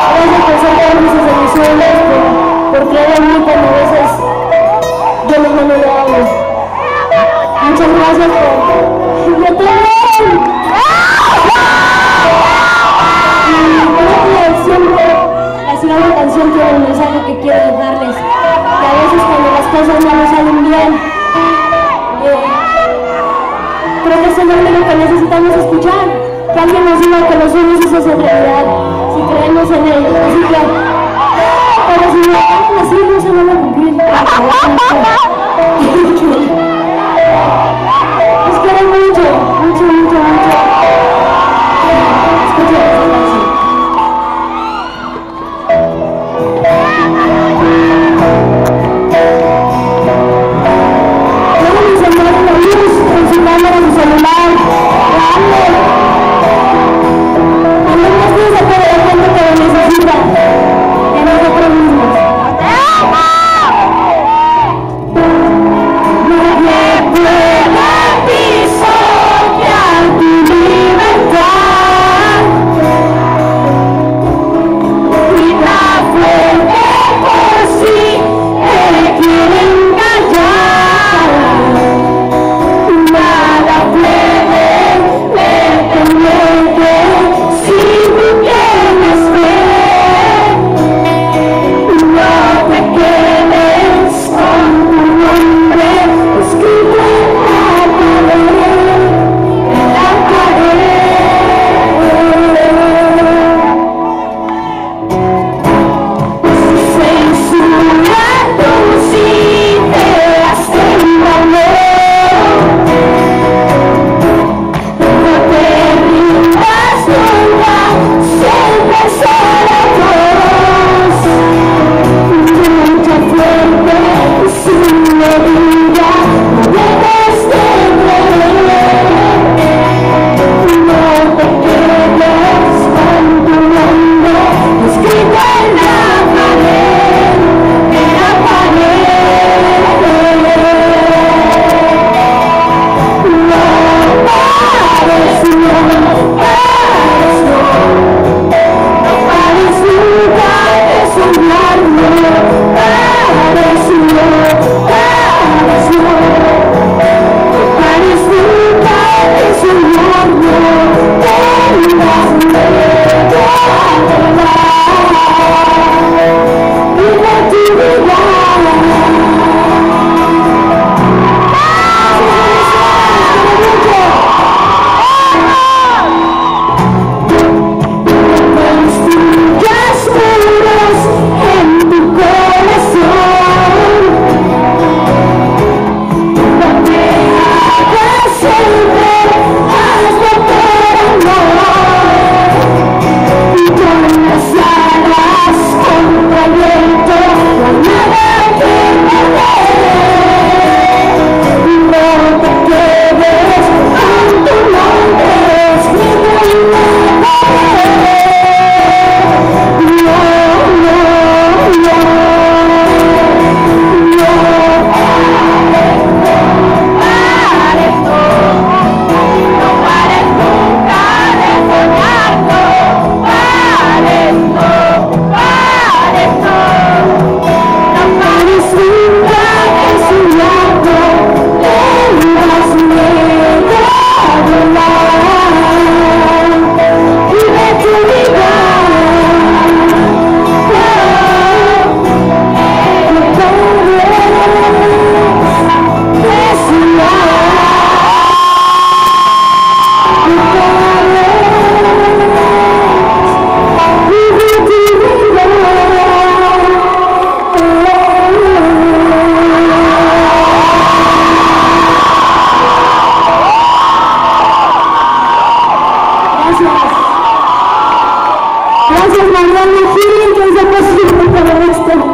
Gracias por sacarme mis sueños, por, por creer mí a veces yo mismo no lo hago. Muchas gracias por... ¡Yo te amo! Y creo siempre una canción que el mensaje que quiero darles, que a veces cuando las cosas no nos salen bien, eh, creo que es lo que necesitamos escuchar, que nos diga que los sueños es realidad si creemos en él. Así que, pero si no así, no se van a cumplir. Gracias, Mariana Gil, que es el próximo protagonista.